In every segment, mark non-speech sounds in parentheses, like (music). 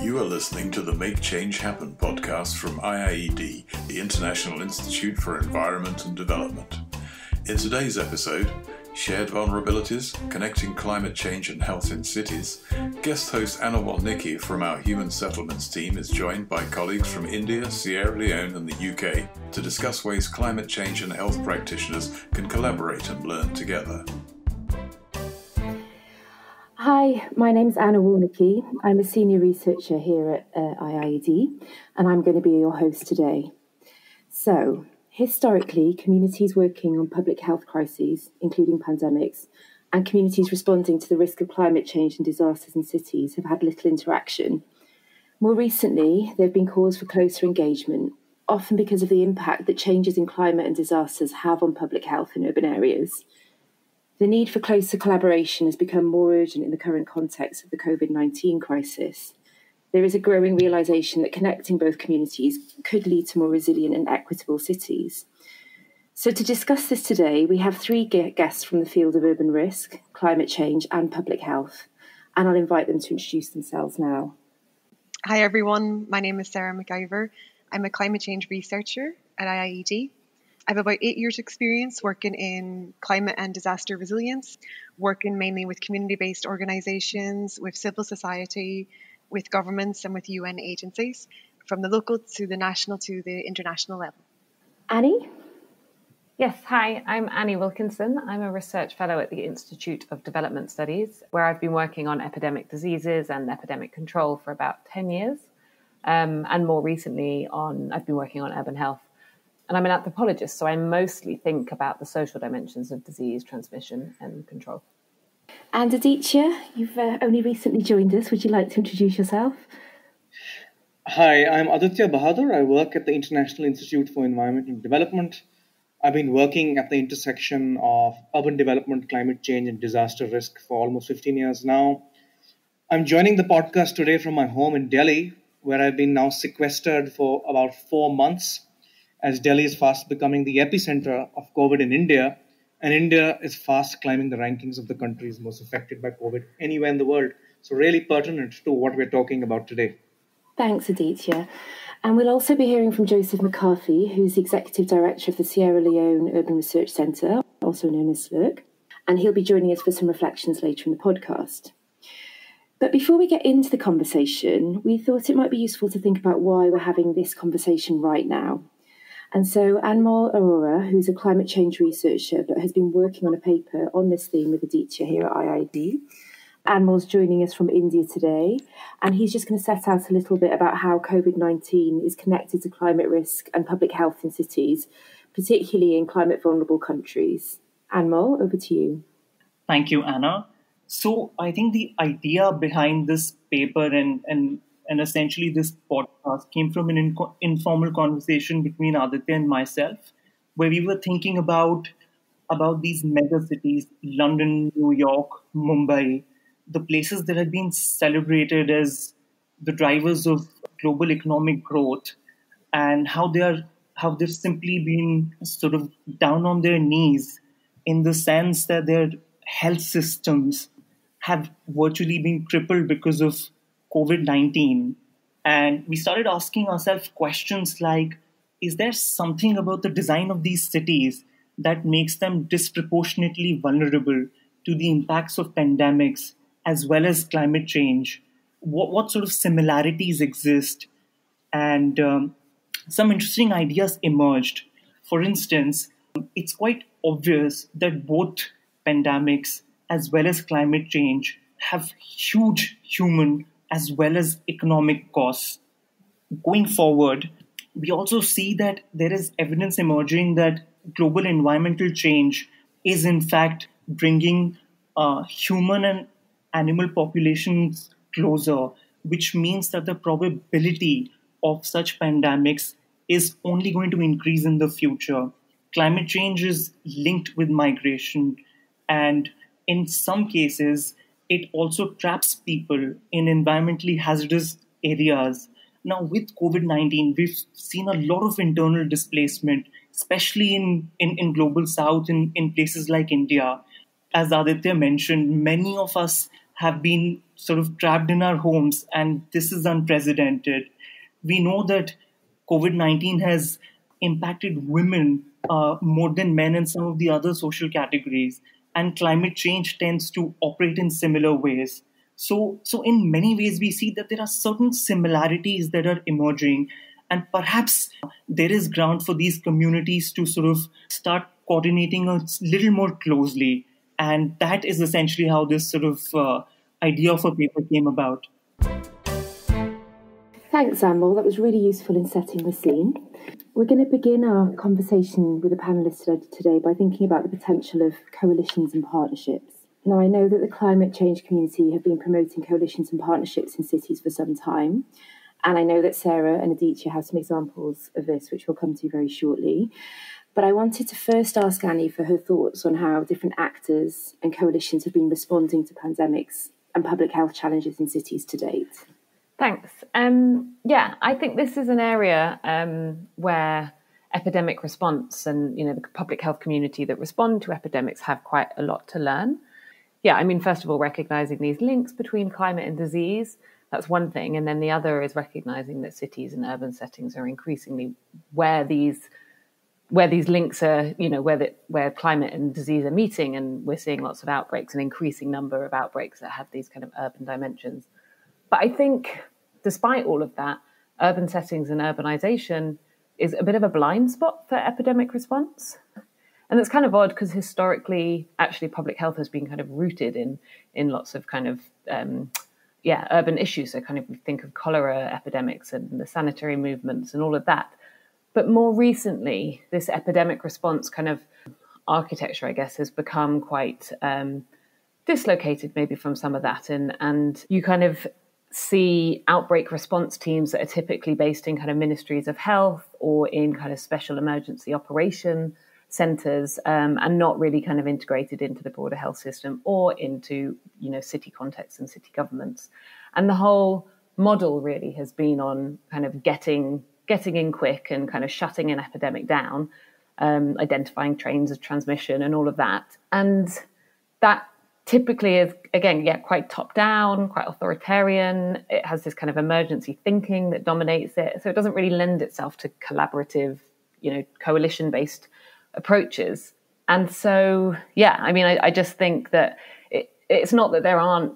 You are listening to the Make Change Happen podcast from IIED, the International Institute for Environment and Development. In today's episode, Shared Vulnerabilities, Connecting Climate Change and Health in Cities, guest host Anna Walnycki from our Human Settlements team is joined by colleagues from India, Sierra Leone, and the UK to discuss ways climate change and health practitioners can collaborate and learn together. Hi, my name's Anna Walnycki. I'm a senior researcher here at uh, IIED, and I'm going to be your host today. So, Historically, communities working on public health crises, including pandemics, and communities responding to the risk of climate change and disasters in cities have had little interaction. More recently, there have been calls for closer engagement, often because of the impact that changes in climate and disasters have on public health in urban areas. The need for closer collaboration has become more urgent in the current context of the COVID 19 crisis there is a growing realization that connecting both communities could lead to more resilient and equitable cities. So, to discuss this today, we have three guests from the field of urban risk, climate change, and public health, and I'll invite them to introduce themselves now. Hi, everyone. My name is Sarah McIvor. I'm a climate change researcher at IIED. I have about eight years' experience working in climate and disaster resilience, working mainly with community based organisations, with civil society, with governments and with UN agencies, from the local to the national to the international level. Annie? Yes, hi, I'm Annie Wilkinson. I'm a research fellow at the Institute of Development Studies, where I've been working on epidemic diseases and epidemic control for about 10 years. Um, and more recently, on I've been working on urban health. And I'm an anthropologist, so I mostly think about the social dimensions of disease transmission and control. And Aditya, you've uh, only recently joined us. Would you like to introduce yourself? Hi, I'm Aditya Bahadur. I work at the International Institute for Environment and Development. I've been working at the intersection of urban development, climate change, and disaster risk for almost 15 years now. I'm joining the podcast today from my home in Delhi, where I've been now sequestered for about four months, as Delhi is fast becoming the epicenter of COVID in India and India is fast climbing the rankings of the countries most affected by COVID anywhere in the world. So, really pertinent to what we're talking about today. Thanks, Aditya. And we'll also be hearing from Joseph Macarthy, who's the Executive Director of the Sierra Leone Urban Research Centre, also known as SLURC, and he'll be joining us for some reflections later in the podcast. But before we get into the conversation, we thought it might be useful to think about why we're having this conversation right now. And so Anmol Aurora, who's a climate change researcher but has been working on a paper on this theme with Aditya here at IIED. Anmol's joining us from India today, and he's just going to set out a little bit about how COVID 19 is connected to climate risk and public health in cities, particularly in climate vulnerable countries. Anmol, over to you. Thank you, Anna. So, I think the idea behind this paper and, and and essentially this podcast came from an in- informal conversation between Aditya and myself, where we were thinking about about these mega cities, London, New York, Mumbai, the places that have been celebrated as the drivers of global economic growth, and how they are how they've simply been sort of down on their knees in the sense that their health systems have virtually been crippled because of COVID 19. And we started asking ourselves questions like Is there something about the design of these cities that makes them disproportionately vulnerable to the impacts of pandemics as well as climate change? What, what sort of similarities exist? And um, some interesting ideas emerged. For instance, it's quite obvious that both pandemics as well as climate change have huge human as well as economic costs. Going forward, we also see that there is evidence emerging that global environmental change is, in fact, bringing uh, human and animal populations closer, which means that the probability of such pandemics is only going to increase in the future. Climate change is linked with migration, and in some cases, it also traps people in environmentally hazardous areas. Now, with COVID 19, we've seen a lot of internal displacement, especially in, in, in global south, in, in places like India. As Aditya mentioned, many of us have been sort of trapped in our homes, and this is unprecedented. We know that COVID 19 has impacted women uh, more than men in some of the other social categories, and climate change tends to operate in similar ways. So, so in many ways, we see that there are certain similarities that are emerging, and perhaps there is ground for these communities to sort of start coordinating a little more closely. And that is essentially how this sort of uh, idea of a paper came about. Thanks, Anmol. That was really useful in setting the scene. We're going to begin our conversation with the panelists today by thinking about the potential of coalitions and partnerships. Now, I know that the climate change community have been promoting coalitions and partnerships in cities for some time. And I know that Sarah and Aditya have some examples of this, which we'll come to very shortly. But I wanted to first ask Annie for her thoughts on how different actors and coalitions have been responding to pandemics and public health challenges in cities to date. Thanks. Um, yeah, I think this is an area um, where epidemic response and you know the public health community that respond to epidemics have quite a lot to learn. Yeah, I mean, first of all, recognizing these links between climate and disease. That's one thing, and then the other is recognizing that cities and urban settings are increasingly where these where these links are, you know, where the, where climate and disease are meeting, and we're seeing lots of outbreaks, an increasing number of outbreaks that have these kind of urban dimensions. But I think, despite all of that, urban settings and urbanization is a bit of a blind spot for epidemic response. And it's kind of odd because historically, actually, public health has been kind of rooted in in lots of kind of um, yeah urban issues. So kind of we think of cholera epidemics and the sanitary movements and all of that. But more recently, this epidemic response kind of architecture, I guess, has become quite um, dislocated maybe from some of that, and and you kind of see outbreak response teams that are typically based in kind of ministries of health or in kind of special emergency operation centers um, and not really kind of integrated into the broader health system or into you know city contexts and city governments. And the whole model really has been on kind of getting getting in quick and kind of shutting an epidemic down um, identifying trains of transmission and all of that. And that typically is again yeah quite top down quite authoritarian. It has this kind of emergency thinking that dominates it. So it doesn't really lend itself to collaborative you know coalition based approaches. And so yeah i mean i, I just think that it, it's not that there aren't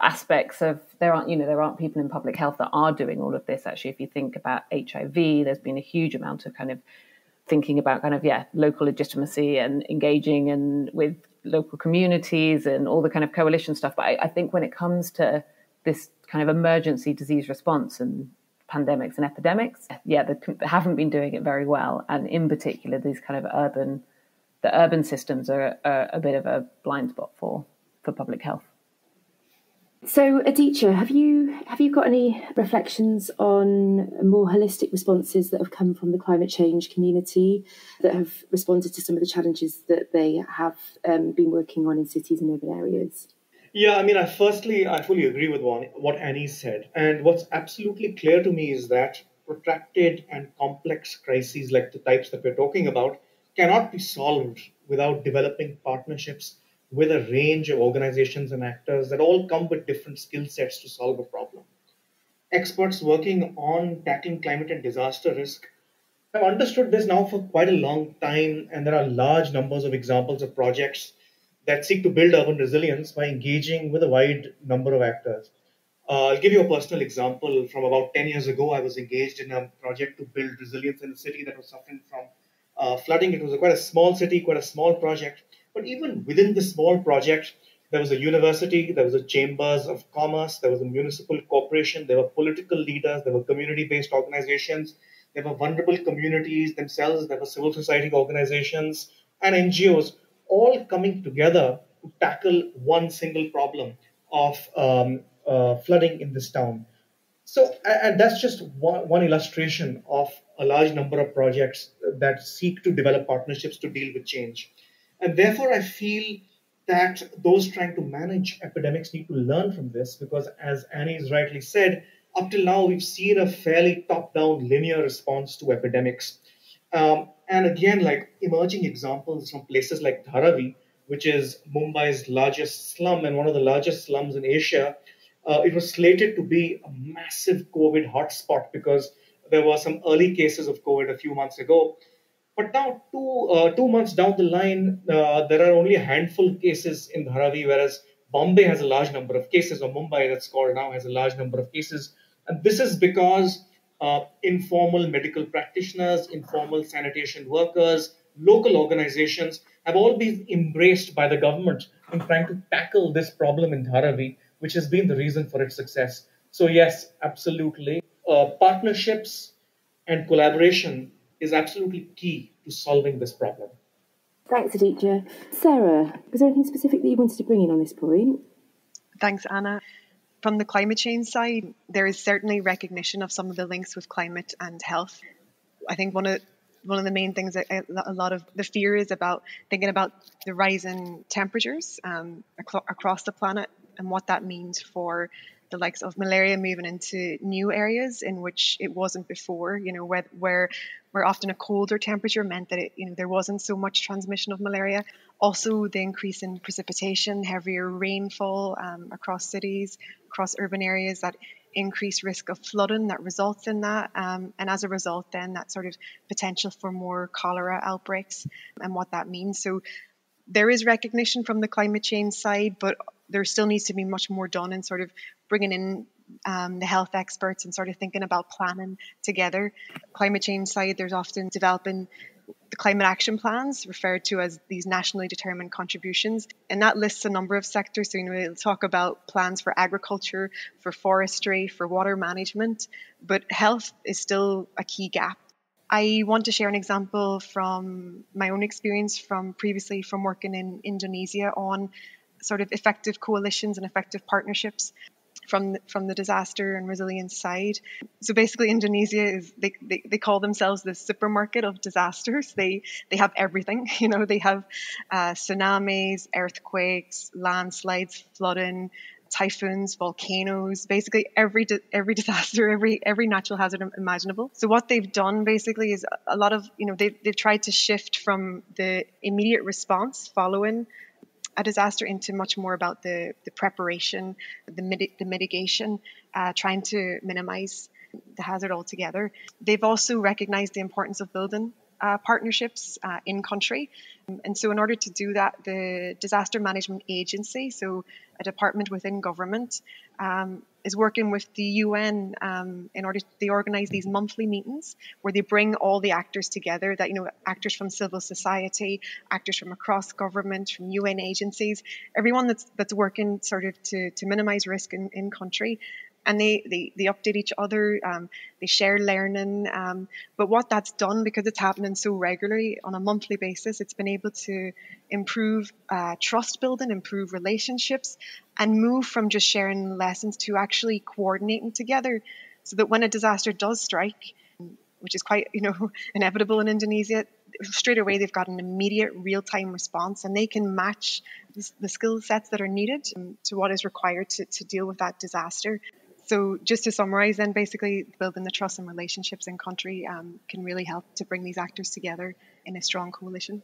aspects of there aren't you know there aren't people in public health that are doing all of this. Actually if you think about hiv there's been a huge amount of kind of thinking about kind of yeah local legitimacy and engaging and with local communities and all the kind of coalition stuff. But I, I think when it comes to this kind of emergency disease response and pandemics and epidemics, yeah, they, haven't been doing it very well. And in particular, these kind of urban, the urban systems are, are a bit of a blind spot for for public health. So, Aditya, have you have you got any reflections on more holistic responses that have come from the climate change community that have responded to some of the challenges that they have um, been working on in cities and urban areas? Yeah, I mean, I firstly I fully agree with what Annie said, and what's absolutely clear to me is that protracted and complex crises like the types that we're talking about cannot be solved without developing partnerships with a range of organizations and actors that all come with different skill sets to solve a problem. Experts working on tackling climate and disaster risk have understood this now for quite a long time, and there are large numbers of examples of projects that seek to build urban resilience by engaging with a wide number of actors. Uh, I'll give you a personal example. From about 10 years ago, I was engaged in a project to build resilience in a city that was suffering from uh, flooding. It was a, quite a small city, quite a small project. But even within the small project, there was a university, there was a chambers of commerce, there was a municipal corporation, there were political leaders, there were community-based organizations, there were vulnerable communities themselves, there were civil society organizations and NGOs all coming together to tackle one single problem of um, uh, flooding in this town. So, and that's just one, one illustration of a large number of projects that seek to develop partnerships to deal with change. And therefore, I feel that those trying to manage epidemics need to learn from this because, as Annie has rightly said, up till now we've seen a fairly top down linear response to epidemics. Um, and again, like emerging examples from places like Dharavi, which is Mumbai's largest slum and one of the largest slums in Asia, uh, it was slated to be a massive COVID hotspot because there were some early cases of COVID a few months ago. But now, two uh, two months down the line, uh, there are only a handful of cases in Dharavi, whereas Bombay has a large number of cases, or Mumbai, that's called now, has a large number of cases. And this is because uh, informal medical practitioners, informal sanitation workers, local organizations have all been embraced by the government in trying to tackle this problem in Dharavi, which has been the reason for its success. So, yes, absolutely. Uh, partnerships and collaboration is absolutely key to solving this problem. Thanks, Aditya. Sarah, was there anything specific that you wanted to bring in on this point? Thanks, Anna. From the climate change side, there is certainly recognition of some of the links with climate and health. I think one of one of the main things that a lot of the fear is about thinking about the rise in temperatures um, across the planet and what that means for the likes of malaria moving into new areas in which it wasn't before, you know, where, where, where often a colder temperature meant that it, you know, there wasn't so much transmission of malaria. Also, the increase in precipitation, heavier rainfall um, across cities, across urban areas that increased risk of flooding that results in that. Um, and as a result, then that sort of potential for more cholera outbreaks and what that means. So there is recognition from the climate change side, but there still needs to be much more done in sort of bringing in um, the health experts and sort of thinking about planning together. Climate change side, there's often developing the climate action plans, referred to as these nationally determined contributions, and that lists a number of sectors. So, you know, we'll talk about plans for agriculture, for forestry, for water management, but health is still a key gap. I want to share an example from my own experience from previously from working in Indonesia on sort of effective coalitions and effective partnerships from the, from the disaster and resilience side. So basically, Indonesia is they, they, they call themselves the supermarket of disasters. They they have everything. (laughs) You know, they have uh, tsunamis, earthquakes, landslides, flooding, typhoons, volcanoes, basically every every (laughs) disaster, every every natural hazard imaginable. So what they've done basically is a lot of you know they've they've tried to shift from the immediate response following a disaster into much more about the, the preparation, the, the mitigation, uh, trying to minimize the hazard altogether. They've also recognized the importance of building uh, partnerships uh, in country. And so, in order to do that, the Disaster Management Agency, so a department within government, um, is working with the UN um, in order to, they organize these monthly meetings where they bring all the actors together that you know actors from civil society actors from across government from UN agencies everyone that's that's working sort of to, to minimize risk in, in country and they, they, they update each other, um, they share learning. Um, but what that's done, because it's happening so regularly on a monthly basis, it's been able to improve uh, trust building, improve relationships, and move from just sharing lessons to actually coordinating together so that when a disaster does strike, which is quite you know (laughs) inevitable in Indonesia, straight away they've got an immediate real-time response and they can match the skill sets that are needed to what is required to, to deal with that disaster so just to summarize then basically building the trust and relationships in country um, can really help to bring these actors together in a strong coalition.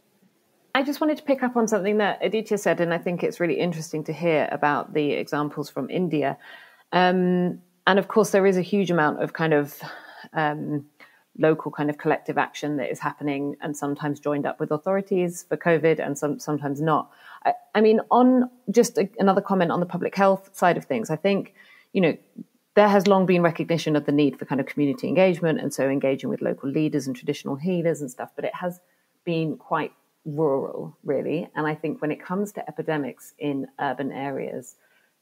I just wanted to pick up on something that aditya said and i think it's really interesting to hear about the examples from india. Um, and of course there is a huge amount of kind of um, local kind of collective action that is happening and sometimes joined up with authorities for covid and some, sometimes not. I, I mean on just a, another comment on the public health side of things i think you know there has long been recognition of the need for kind of community engagement and so engaging with local leaders and traditional healers and stuff, but it has been quite rural, really. And I think when it comes to epidemics in urban areas,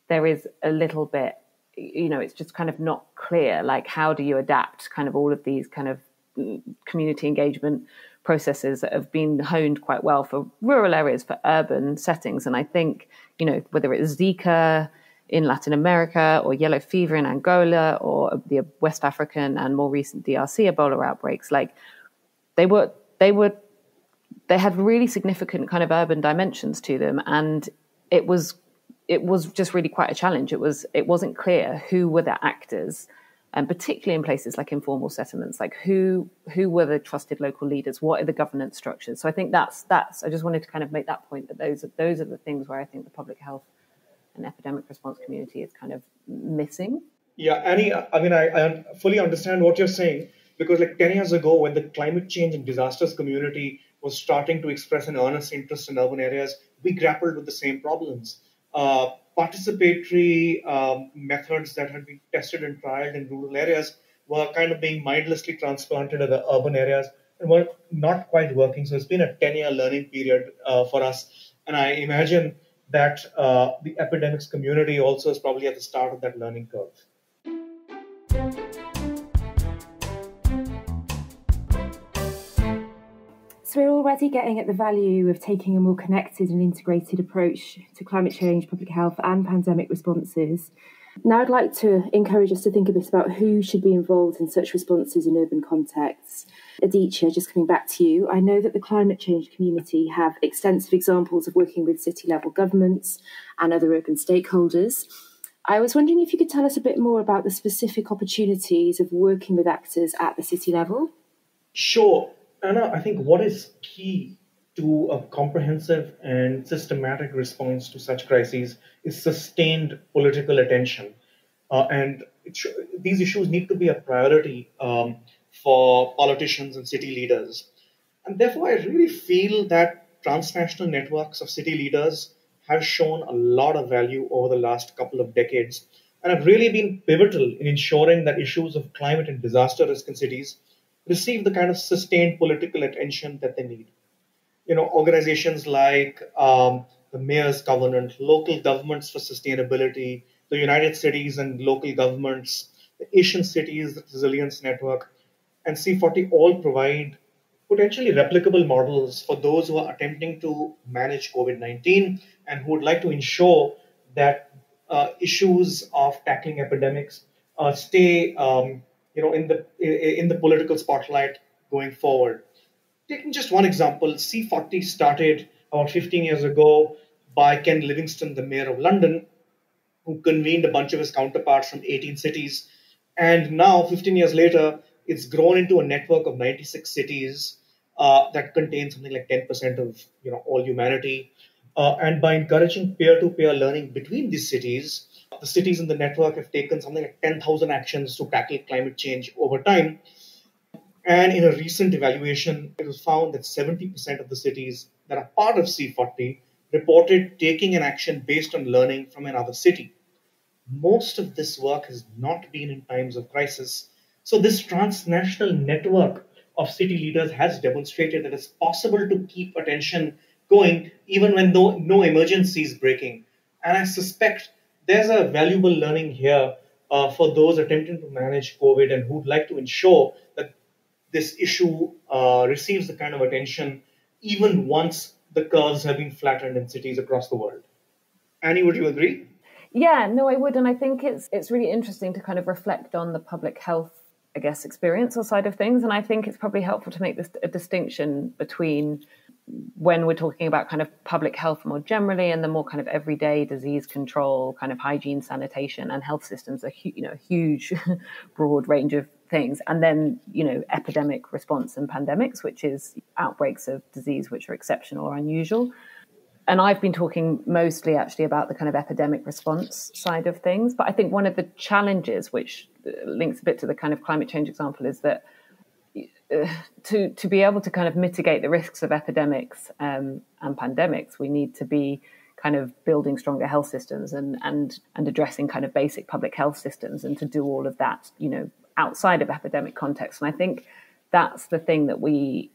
there is a little bit, you know, it's just kind of not clear. Like, how do you adapt kind of all of these kind of mm, community engagement processes that have been honed quite well for rural areas, for urban settings? And I think, you know, whether it's Zika, in Latin America or yellow fever in Angola or the West African and more recent DRC Ebola outbreaks, like they were, they were, they had really significant kind of urban dimensions to them, and it was, it was just really quite a challenge. It was, it wasn't clear who were the actors and particularly in places like informal settlements, like who who were the trusted local leaders? What are the governance structures? So I think that's that's. I just wanted to kind of make that point that those are those are the things where I think the public health and epidemic response community is kind of missing. Yeah, Annie. I mean, I, I fully understand what you're saying because like 10 years ago, when the climate change and disasters community was starting to express an earnest interest in urban areas, we grappled with the same problems. Uh, participatory um, methods that had been tested and trialed in rural areas were kind of being mindlessly transplanted to the urban areas and were not quite working. So it's been a 10 year learning period uh, for us. And I imagine that uh, the epidemics community also is probably at the start of that learning curve. So we're already getting at the value of taking a more connected and integrated approach to climate change, public health, and pandemic responses. Now, I'd like to encourage us to think a bit about who should be involved in such responses in urban contexts. Aditya, just coming back to you, I know that the climate change community have extensive examples of working with city level governments and other urban stakeholders. I was wondering if you could tell us a bit more about the specific opportunities of working with actors at the city level. Sure. Anna, I think what is key to a comprehensive and systematic response to such crises is sustained political attention. Uh, and sh- these issues need to be a priority um, for politicians and city leaders. And therefore, I really feel that transnational networks of city leaders have shown a lot of value over the last couple of decades and have really been pivotal in ensuring that issues of climate and disaster risk in cities receive the kind of sustained political attention that they need. You know, organizations like um, the Mayor's Covenant, local governments for sustainability, the United Cities and local governments, the Asian Cities Resilience Network, and C40 all provide potentially replicable models for those who are attempting to manage COVID 19 and who would like to ensure that uh, issues of tackling epidemics uh, stay um, you know, in the in the political spotlight going forward. Taking just one example, C40 started about 15 years ago by Ken Livingstone, the mayor of London, who convened a bunch of his counterparts from 18 cities. And now, 15 years later, it's grown into a network of 96 cities uh, that contain something like 10% of you know all humanity. Uh, and by encouraging peer-to-peer learning between these cities, the cities in the network have taken something like 10,000 actions to tackle climate change over time. And in a recent evaluation, it was found that 70% of the cities that are part of C40 reported taking an action based on learning from another city. Most of this work has not been in times of crisis. So, this transnational network of city leaders has demonstrated that it's possible to keep attention going even when no, no emergency is breaking. And I suspect there's a valuable learning here uh, for those attempting to manage COVID and who'd like to ensure that this issue uh, receives the kind of attention even once the curves have been flattened in cities across the world. Annie, would you agree? Yeah, no, I would, and I think it's it's really interesting to kind of reflect on the public health, I guess, experience or side of things, and I think it's probably helpful to make this a distinction between when we're talking about kind of public health more generally and the more kind of everyday disease control, kind of hygiene, sanitation, and health systems, a hu- you know huge, (laughs) broad range of things, and then you know epidemic response and pandemics, which is outbreaks of disease which are exceptional or unusual. And I've been talking mostly actually about the kind of epidemic response side of things, but I think one of the challenges, which links a bit to the kind of climate change example, is that to to be able to kind of mitigate the risks of epidemics um, and pandemics, we need to be kind of building stronger health systems and and and addressing kind of basic public health systems, and to do all of that, you know, outside of epidemic context. And I think that's the thing that we.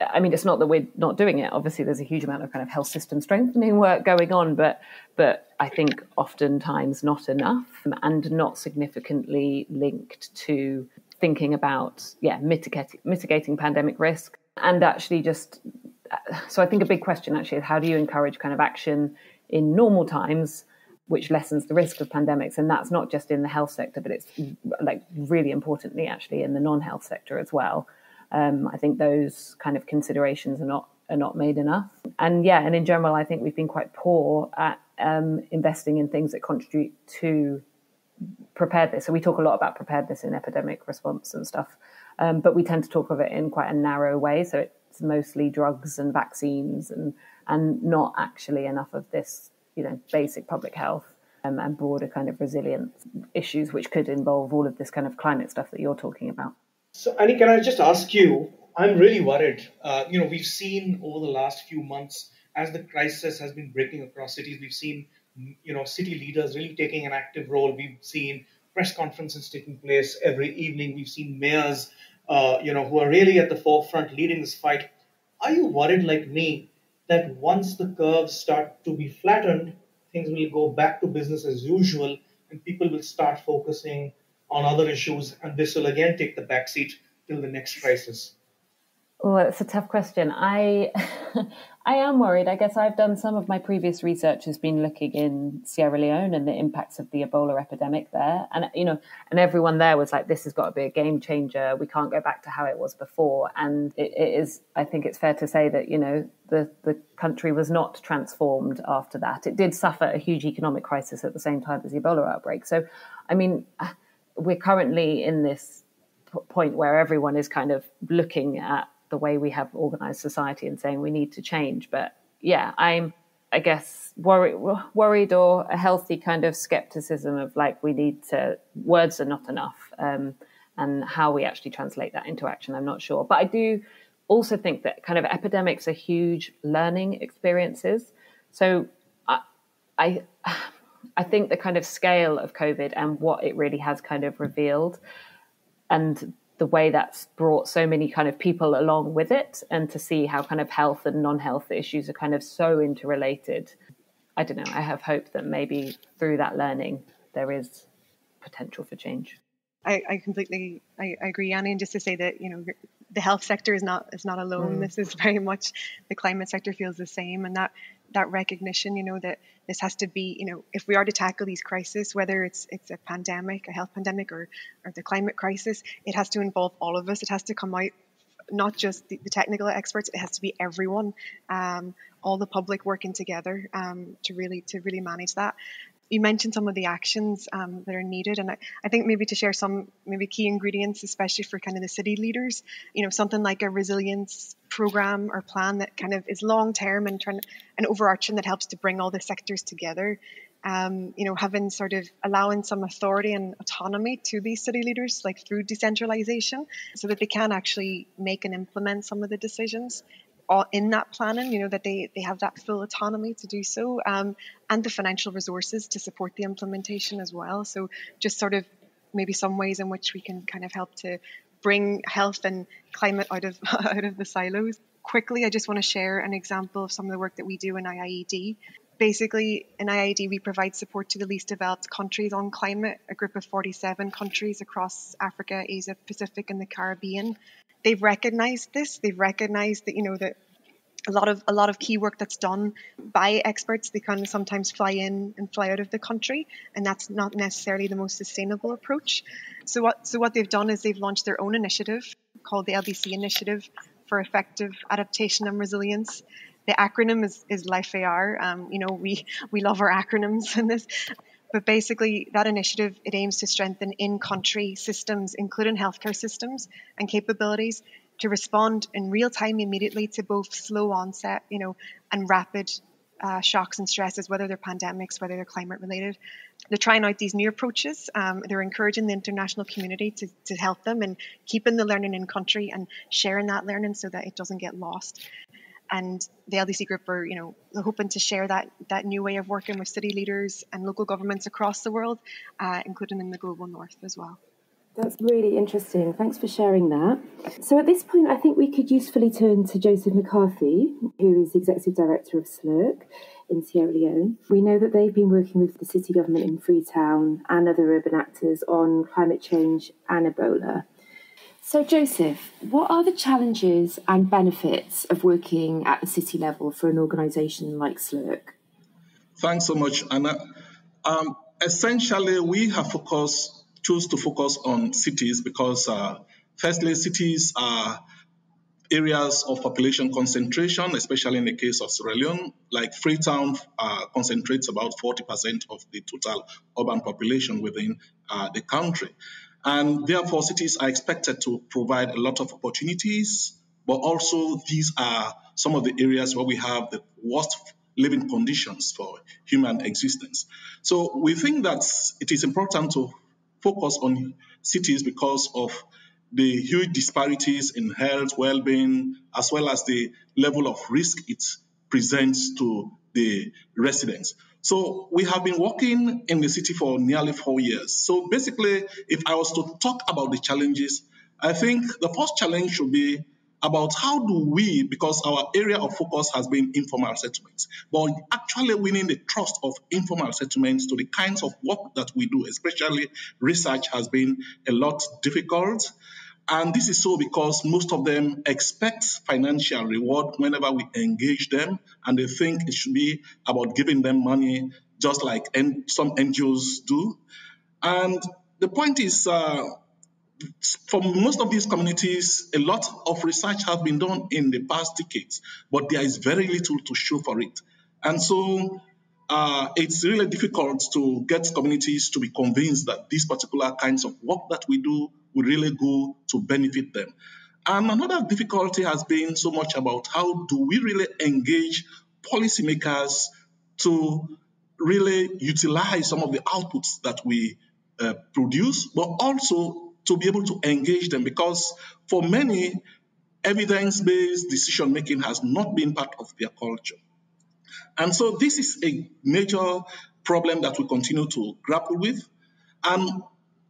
I mean, it's not that we're not doing it. Obviously, there's a huge amount of kind of health system strengthening work going on, but but I think oftentimes not enough and not significantly linked to thinking about yeah mitigating mitigating pandemic risk. And actually just uh, so I think a big question actually is how do you encourage kind of action in normal times which lessens the risk of pandemics? And that's not just in the health sector but it's like really importantly actually in the non-health sector as well um, I think those kind of considerations are not are not made enough and yeah and in general I think we've been quite poor at um, investing in things that contribute to preparedness. So we talk a lot about preparedness in epidemic response and stuff, um, but we tend to talk of it in quite a narrow way. So it's mostly drugs and vaccines, and and not actually enough of this, you know, basic public health um, and broader kind of resilience issues, which could involve all of this kind of climate stuff that you're talking about. So, Annie, can I just ask you? I'm really worried. Uh, you know, we've seen over the last few months as the crisis has been breaking across cities, we've seen you know city leaders really taking an active role. We've seen press conferences taking place every evening. We've seen mayors, uh, you know, who are really at the forefront leading this fight. Are you worried, like me, that once the curves start to be flattened, things will go back to business as usual, and people will start focusing on other issues, and this will again take the backseat till the next crisis? Oh, it's a tough question. I (laughs) I am worried. I guess I've done some of my previous research has been looking in Sierra Leone and the impacts of the Ebola epidemic there, and you know, and everyone there was like, "This has got to be a game changer. We can't go back to how it was before." And it, it is. I think it's fair to say that you know the the country was not transformed after that. It did suffer a huge economic crisis at the same time as the Ebola outbreak. So, I mean, we're currently in this point where everyone is kind of looking at the way we have organized society and saying we need to change. But yeah, I'm, I guess, worried, worried or a healthy kind of skepticism of like we need to, words are not enough. Um, and how we actually translate that into action, I'm not sure. But I do also think that kind of epidemics are huge learning experiences. So I, I, I think the kind of scale of COVID and what it really has kind of revealed and the way that's brought so many kind of people along with it and to see how kind of health and non-health issues are kind of so interrelated. I don't know. I have hope that maybe through that learning there is potential for change. I, I completely I, I, agree annie and just to say that you know the health sector is not is not alone mm. this is very much the climate sector feels the same and that that recognition, you know, that this has to be, you know, if we are to tackle these crises, whether it's it's a pandemic, a health pandemic, or or the climate crisis, it has to involve all of us. It has to come out not just the, the technical experts; it has to be everyone, um, all the public working together um, to really to really manage that you mentioned some of the actions um, that are needed, and I, I, think maybe to share some maybe key ingredients, especially for kind of the city leaders. You know, something like a resilience program or plan that kind of is long term and trying and overarching that helps to bring all the sectors together. Um, you know, having sort of allowing some authority and autonomy to these city leaders, like through decentralization, so that they can actually make and implement some of the decisions in that planning, you know, that they, they have that full autonomy to do so, um, and the financial resources to support the implementation as well. So, just sort of maybe some ways in which we can kind of help to bring health and climate out of (laughs) out of the silos. Quickly, I just want to share an example of some of the work that we do in IIED. Basically, in IIED, we provide support to the least developed countries on climate, a group of 47 countries across Africa, Asia, Pacific, and the Caribbean they've recognized this. They've recognized that you know that a lot of a lot of key work that's done by experts they kind of sometimes fly in and fly out of the country and that's not necessarily the most sustainable approach. So what so what they've done is they've launched their own initiative called the LDC initiative for effective adaptation and resilience. The acronym is is LIFE-AR um, you know we we love our acronyms in this but basically, that initiative it aims to strengthen in-country systems, including healthcare systems and capabilities, to respond in real time immediately to both slow onset, you know, and rapid uh, shocks and stresses, whether they're pandemics, whether they're climate related. They're trying out these new approaches. Um, they're encouraging the international community to, to help them and keeping the learning in country and sharing that learning so that it doesn't get lost and the LDC group are, you know, hoping to share that that new way of working with city leaders and local governments across the world, uh, including in the global north as well. That's really interesting. Thanks for sharing that. So, at this point, I think we could usefully turn to Joseph Macarthy, who is the Executive Director of SLURC in Sierra Leone. We know that they've been working with the city government in Freetown and other urban actors on climate change and Ebola. So, Joseph, what are the challenges and benefits of working at the city level for an organisation like SLURC? Thanks so much, Anna. Um, essentially, we have focused, choose to focus on cities because, uh, firstly, cities are areas of population concentration, especially in the case of Sierra Leone, like Freetown uh, concentrates about 40% of the total urban population within uh, the country. And therefore, cities are expected to provide a lot of opportunities, but also these are some of the areas where we have the worst living conditions for human existence. So we think that it is important to focus on cities because of the huge disparities in health, well-being, as well as the level of risk it presents to the residents. So we have been working in the city for nearly four years. So basically, if I was to talk about the challenges, I think the first challenge should be about how do we, because our area of focus has been informal settlements, but actually winning the trust of informal settlements to the kinds of work that we do, especially research, has been a lot difficult. And this is so because most of them expect financial reward whenever we engage them, and they think it should be about giving them money, just like some NGOs do. And the point is, uh, for most of these communities, a lot of research has been done in the past decades, but there is very little to show for it. And so uh, it's really difficult to get communities to be convinced that these particular kinds of work that we do will really go to benefit them. And another difficulty has been so much about how do we really engage policymakers to really utilize some of the outputs that we uh, produce, but also to be able to engage them because for many, evidence based decision making has not been part of their culture. And so this is a major problem that we continue to grapple with. And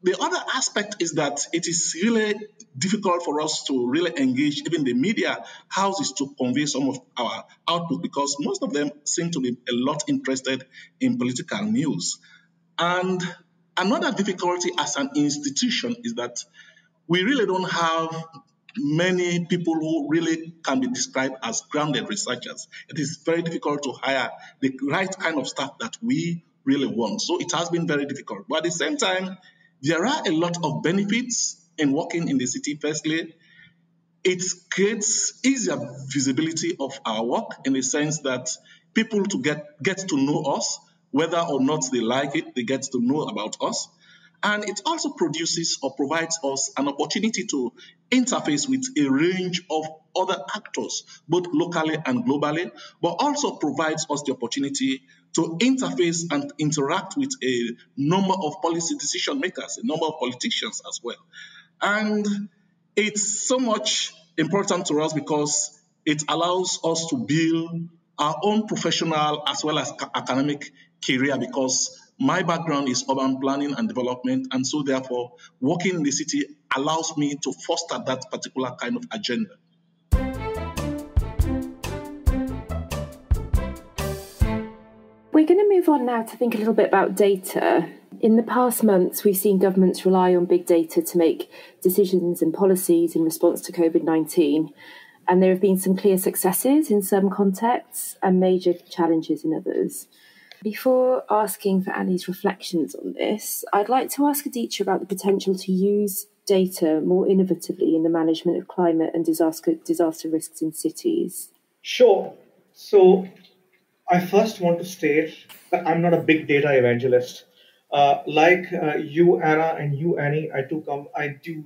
the other aspect is that it is really difficult for us to really engage even the media houses to convey some of our output because most of them seem to be a lot interested in political news. And Another difficulty as an institution is that we really don't have many people who really can be described as grounded researchers. It is very difficult to hire the right kind of staff that we really want. So it has been very difficult. But at the same time, there are a lot of benefits in working in the city. Firstly, it creates easier visibility of our work in the sense that people to get, get to know us whether or not they like it, they get to know about us. And it also produces or provides us an opportunity to interface with a range of other actors, both locally and globally, but also provides us the opportunity to interface and interact with a number of policy decision makers, a number of politicians as well. And it's so much important to us because it allows us to build our own professional as well as academic career because my background is urban planning and development, and so therefore, working in the city allows me to foster that particular kind of agenda. We're going to move on now to think a little bit about data. In the past months, we've seen governments rely on big data to make decisions and policies in response to COVID 19. And there have been some clear successes in some contexts and major challenges in others. Before asking for Annie's reflections on this, I'd like to ask Aditya about the potential to use data more innovatively in the management of climate and disaster, disaster risks in cities. Sure. So, I first want to state that I'm not a big data evangelist. Uh, like uh, you, Anna, and you, Annie, I do come. I do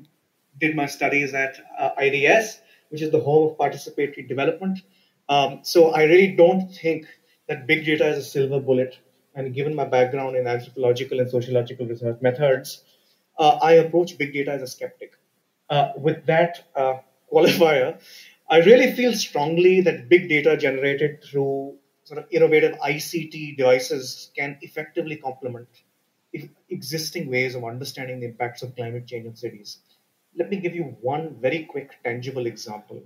did my studies at uh, IDS, which is the home of participatory development. Um, so I really don't think that big data is a silver bullet. And given my background in anthropological and sociological research methods, uh, I approach big data as a skeptic. Uh, with that uh, qualifier, I really feel strongly that big data generated through sort of innovative ICT devices can effectively complement existing ways of understanding the impacts of climate change in cities. Let me give you one very quick, tangible example.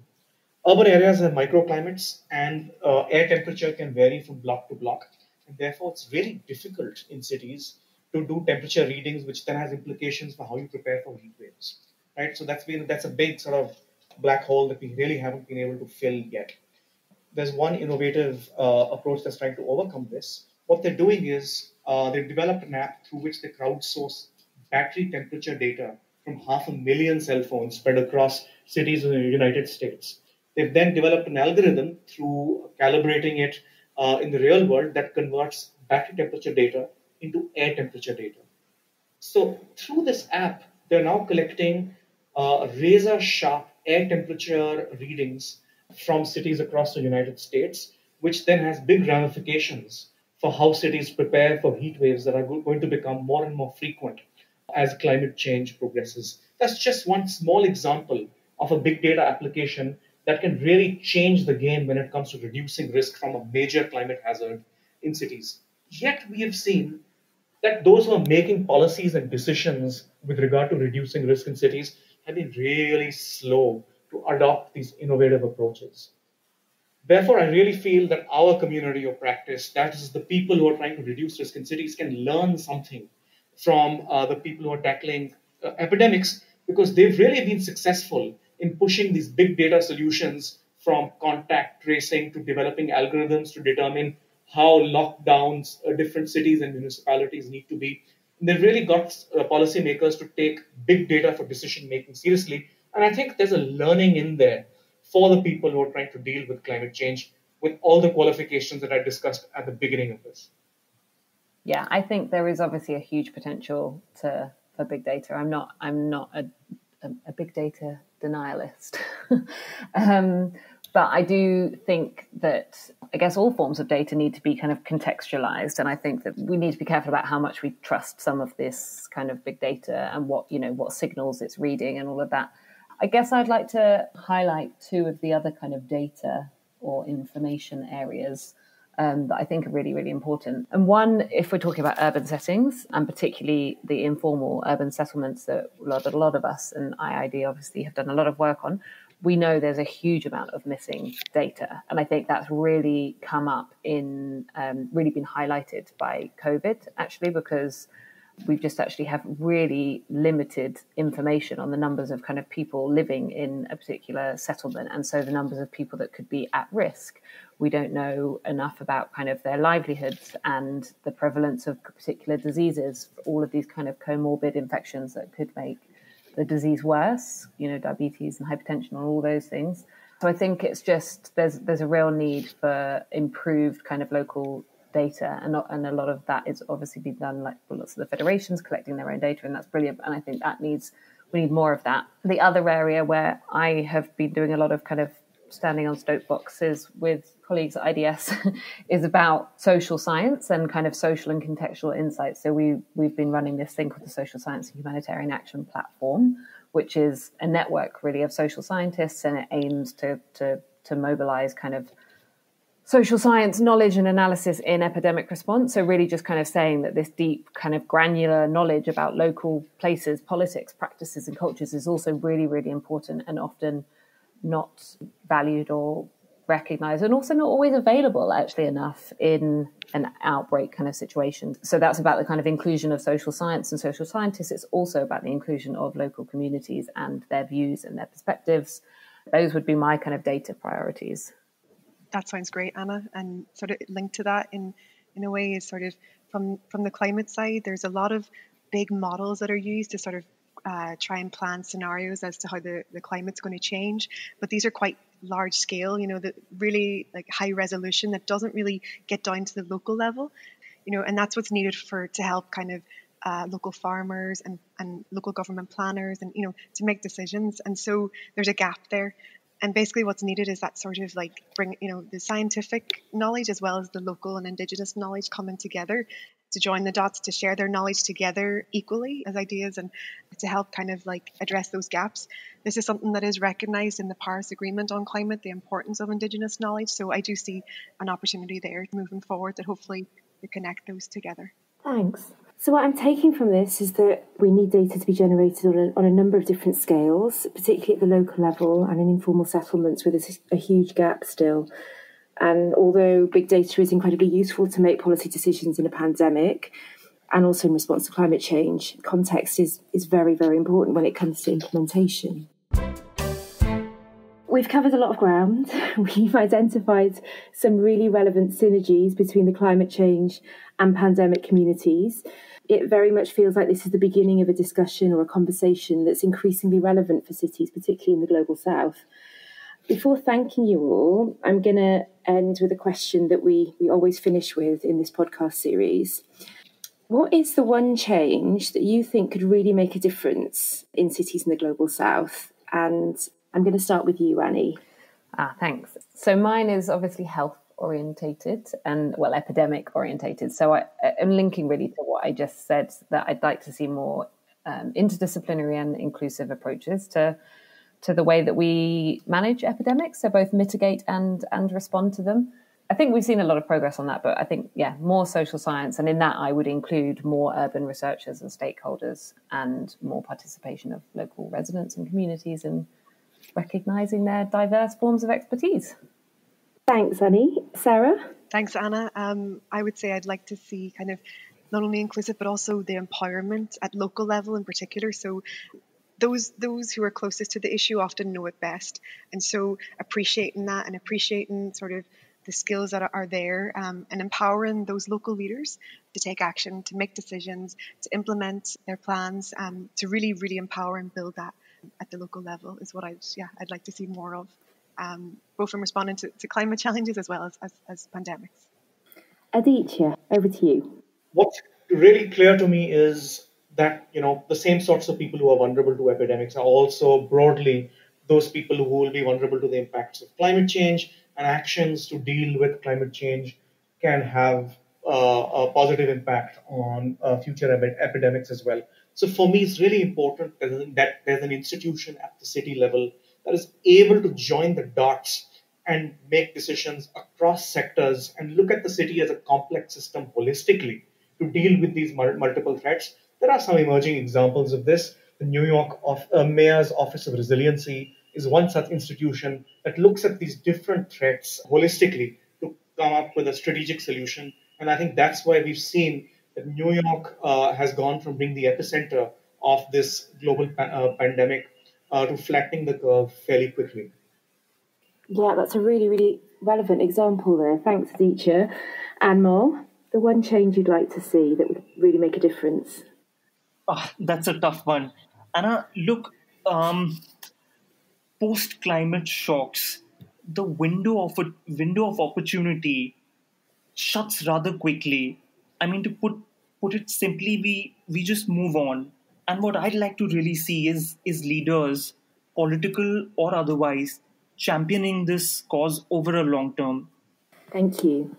Urban areas have microclimates and uh, air temperature can vary from block to block. And therefore, it's very difficult in cities to do temperature readings, which then has implications for how you prepare for heat waves. Right? So that's been that's a big sort of black hole that we really haven't been able to fill yet. There's one innovative uh, approach that's trying to overcome this. What they're doing is uh, they've developed an app through which they crowdsource battery temperature data from half a million cell phones spread across cities in the United States They've then developed an algorithm through calibrating it uh, in the real world that converts battery temperature data into air temperature data. So through this app, they're now collecting uh, razor sharp air temperature readings from cities across the United States, which then has big ramifications for how cities prepare for heat waves that are going to become more and more frequent as climate change progresses. That's just one small example of a big data application that can really change the game when it comes to reducing risk from a major climate hazard in cities. Yet we have seen that those who are making policies and decisions with regard to reducing risk in cities have been really slow to adopt these innovative approaches. Therefore, I really feel that our community of practice, that is the people who are trying to reduce risk in cities, can learn something from uh, the people who are tackling uh, epidemics because they've really been successful in pushing these big data solutions from contact tracing to developing algorithms to determine how lockdowns uh, different cities and municipalities need to be. And they've really got uh, policymakers to take big data for decision making seriously. And I think there's a learning in there for the people who are trying to deal with climate change with all the qualifications that I discussed at the beginning of this. Yeah, I think there is obviously a huge potential to for big data. I'm not I'm not a a, a big data denialist. (laughs) um, but I do think that I guess all forms of data need to be kind of contextualized, and I think that we need to be careful about how much we trust some of this kind of big data and what you know what signals it's reading and all of that. I guess I'd like to highlight two of the other kind of data or information areas um, that I think are really, really important. And one, if we're talking about urban settings, and particularly the informal urban settlements that a lot, a lot of us and IIED obviously have done a lot of work on, we know there's a huge amount of missing data. And I think that's really come up in, um, really been highlighted by COVID, actually, because we just actually have really limited information on the numbers of kind of people living in a particular settlement. And so the numbers of people that could be at risk we don't know enough about kind of their livelihoods and the prevalence of particular diseases all of these kind of comorbid infections that could make the disease worse you know diabetes and hypertension and all those things. So i think it's just there's there's a real need for improved kind of local data, and not, and a lot of that is obviously being done like lots of the federations collecting their own data, and that's brilliant. And I think that needs we need more of that. The other area where I have been doing a lot of kind of standing on soapboxes with colleagues at IDS (laughs) is about social science and kind of social and contextual insights. So we we've been running this thing called the Social Science in Humanitarian Action Platform, which is a network really of social scientists, and it aims to to to mobilize kind of social science knowledge and analysis in epidemic response. So, really, just kind of saying that this deep, kind of granular knowledge about local places, politics, practices, and cultures is also really, really important and often not valued or recognized and also not always available actually enough in an outbreak kind of situation. So that's about the kind of inclusion of social science and social scientists. It's also about the inclusion of local communities and their views and their perspectives. Those would be my kind of data priorities that sounds great, Anna. And sort of linked to that in in a way is sort of from from the climate side. There's a lot of big models that are used to sort of uh, try and plan scenarios as to how the, the climate's going to change. But these are quite large scale, you know, the really like high resolution that doesn't really get down to the local level, you know, and that's what's needed for to help kind of uh, local farmers and, and local government planners and you know to make decisions and so there's a gap there and basically what's needed is that sort of like bring you know the scientific knowledge as well as the local and indigenous knowledge coming together to join the dots to share their knowledge together equally as ideas and to help kind of like address those gaps. This is something that is recognized in the paris agreement on climate the importance of indigenous knowledge. So i do see an opportunity there moving forward that hopefully we connect those together. Thanks so, what I'm taking from this is that we need data to be generated on a, on a number of different scales, particularly at the local level and in informal settlements where there's a huge gap still. And although big data is incredibly useful to make policy decisions in a pandemic and also in response to climate change, context is, is very, very important when it comes to implementation. We've covered a lot of ground. (laughs) We've identified some really relevant synergies between the climate change and pandemic communities. It very much feels like this is the beginning of a discussion or a conversation that's increasingly relevant for cities, particularly in the global south. before thanking you all, I'm going to end with a question that we, we always finish with in this podcast series. What is the one change that you think could really make a difference in cities in the global south? And I'm going to start with you, Annie. Ah, thanks. So mine is obviously health orientated and well epidemic orientated. So I, am linking really to what I just said that I'd like to see more um, interdisciplinary and inclusive approaches to to the way that we manage epidemics. So both mitigate and and respond to them. I think we've seen a lot of progress on that, but I think yeah, more social science, and in that I would include more urban researchers and stakeholders, and more participation of local residents and communities in recognizing their diverse forms of expertise. Thanks, Annie. Sarah? Thanks, Anna. Um, I would say I'd like to see kind of not only inclusive but also the empowerment at local level in particular. So those those who are closest to the issue often know it best, and so appreciating that and appreciating sort of the skills that are there um, and empowering those local leaders to take action, to make decisions, to implement their plans, um, to really, really empower and build that at the local level is what I'd yeah I'd like to see more of, um, both from responding to, to, climate challenges as well as, as, as pandemics. Aditya, over to you. What's really clear to me is that you know the same sorts of people who are vulnerable to epidemics are also broadly those people who will be vulnerable to the impacts of climate change and actions to deal with climate change can have uh, a positive impact on uh, future ep- epidemics as well. So for me, it's really important that there's an institution at the city level that is able to join the dots and make decisions across sectors and look at the city as a complex system holistically to deal with these multiple threats. There are some emerging examples of this. The New York of, uh, Mayor's Office of Resiliency is one such institution that looks at these different threats holistically to come up with a strategic solution. And I think that's why we've seen that New York uh, has gone from being the epicenter of this global pa- uh, pandemic uh, to flattening the curve fairly quickly. Yeah, that's a really, really relevant example there. Thanks, Aditya. Anmol, the one change you'd like to see that would really make a difference? Oh, that's a tough one. Anna, look, um, post climate shocks, the window of a window of opportunity shuts rather quickly I mean, to put put it simply, we we just move on. And what I'd like to really see is is leaders, political or otherwise, championing this cause over a long term. Thank you.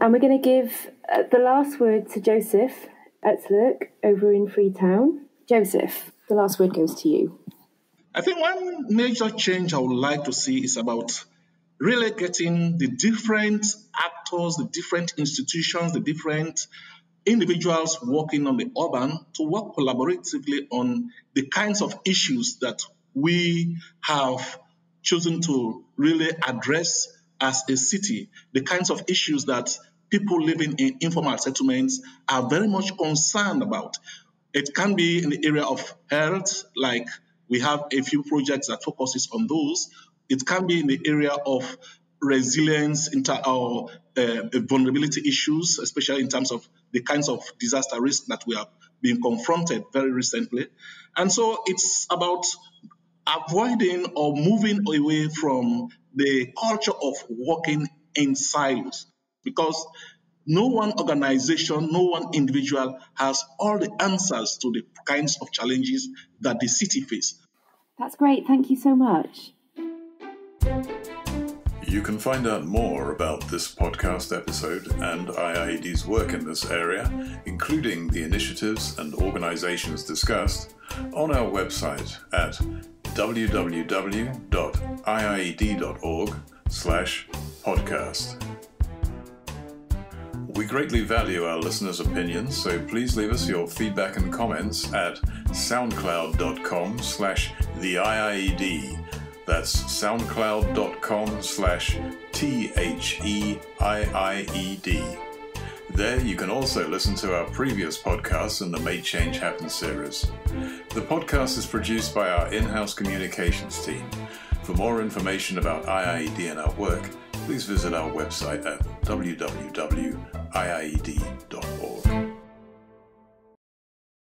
And we're going to give uh, the last word to Joseph at SLURC over in Freetown. Joseph, the last word goes to you. I think one major change I would like to see is about really getting the different actors, the different institutions, the different individuals working on the urban to work collaboratively on the kinds of issues that we have chosen to really address as a city, the kinds of issues that people living in informal settlements are very much concerned about. It can be in the area of health, like we have a few projects that focuses on those, it can be in the area of resilience inter- or uh, vulnerability issues, especially in terms of the kinds of disaster risk that we have been confronted very recently. And so it's about avoiding or moving away from the culture of working in silos because no one organization, no one individual has all the answers to the kinds of challenges that the city face. That's great. Thank you so much. You can find out more about this podcast episode and IIED's work in this area, including the initiatives and organizations discussed, on our website at www.iied.org slash podcast. We greatly value our listeners' opinions, so please leave us your feedback and comments at soundcloud.com slash the IIED that's soundcloud.com slash T H E I I E D. There you can also listen to our previous podcasts in the Make Change Happen series. The podcast is produced by our in house communications team. For more information about IIED and our work, please visit our website at www.iied.org.